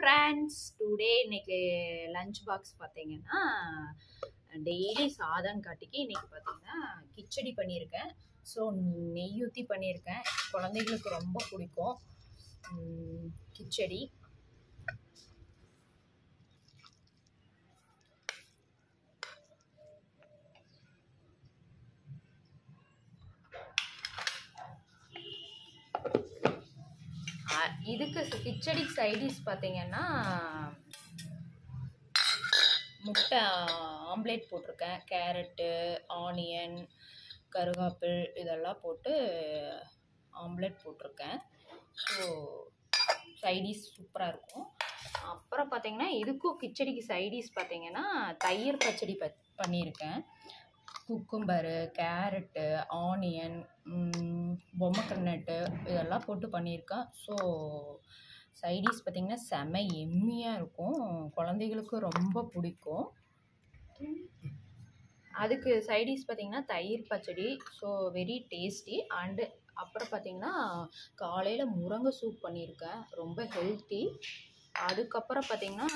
Friends today இன்னைக்கு lunch box பார்த்தீங்கன்னா daily சாதம் காட்டிக்கு இன்னைக்கு பார்த்தீங்கன்னா கிச்சடி பண்ணியிருக்கேன். ஸோ நெய் ஊற்றி பண்ணியிருக்கேன். குழந்தைங்களுக்கு ரொம்ப பிடிக்கும். கிச்சடி. இதுக்கு கிச்சடி சைடிஷ் பார்த்தீங்கன்னா முட்டை ஆம்லேட் போட்டிருக்கேன். கேரட்டு ஆனியன் கருவேப்பில் இதெல்லாம் போட்டு ஆம்லேட் போட்டிருக்கேன். ஸோ சைடிஷ் சூப்பராக இருக்கும். அப்புறம் பார்த்தீங்கன்னா இதுக்கும் கிச்சடிக்கு சைடிஷ் பார்த்தீங்கன்னா தயிர் பச்சடி ப பண்ணியிருக்கேன். குக்கும்பரு கேரட்டு ஆனியன் பொம்மை கண்ணட்டு இதெல்லாம் போட்டு பண்ணியிருக்கேன் ஸோ சைடிஸ் பார்த்திங்கன்னா செம எம்மியாக இருக்கும். குழந்தைகளுக்கு ரொம்ப பிடிக்கும். அதுக்கு சைடிஸ் பார்த்திங்கன்னா தயிர் பச்சடி. ஸோ வெரி டேஸ்டி அண்டு அப்புறம் பார்த்திங்கன்னா காலையில் முருங்கை சூப் பண்ணியிருக்கேன். ரொம்ப ஹெல்த்தி அதுக்கப்புறம் பார்த்திங்கன்னா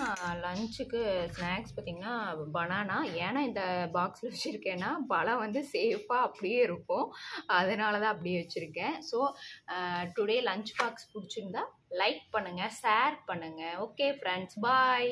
லஞ்சுக்கு ஸ்நாக்ஸ் பார்த்திங்கன்னா பனானா ஏன்னா இந்த பாக்ஸில் வச்சுருக்கேன்னா பழம் வந்து சேஃபாக அப்படியே இருக்கும். அதனால தான் அப்படியே வச்சுருக்கேன். ஸோ டுடே லஞ்ச் பாக்ஸ் பிடிச்சிருந்தா லைக் பண்ணுங்கள் ஷேர் பண்ணுங்கள் ஓகே ஃப்ரெண்ட்ஸ் பாய்